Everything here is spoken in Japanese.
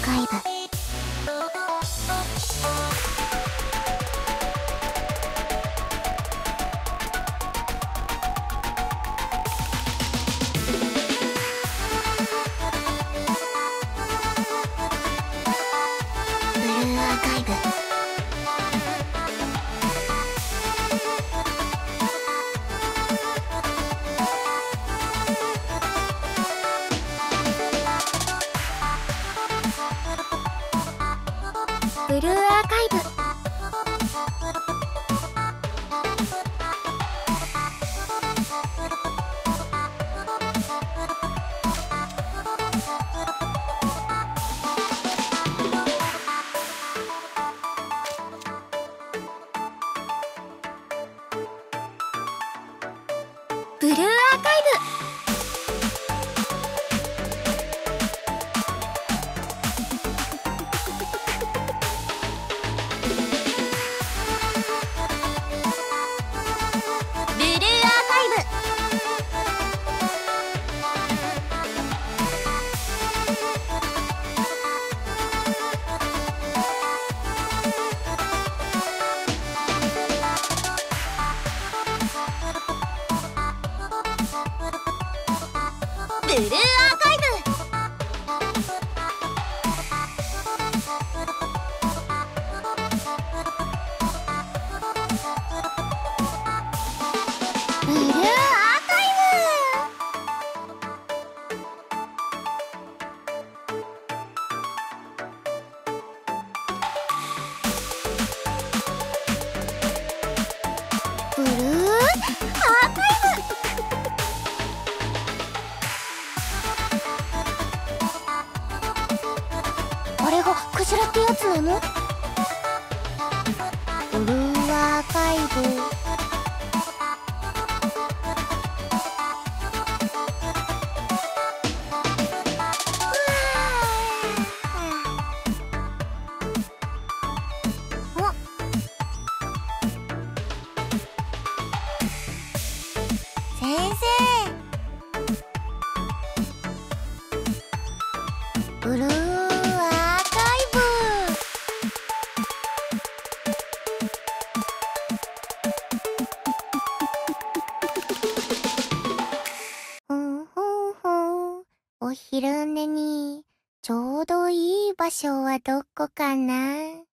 ブルーアーカイブ。ブルーアーカイブ。ブルーアーカイブ。ブルーアーあれがクジラってやつなの？ブルーアーカイブ先生。ブルー昼寝にちょうどいい場所はどこかな？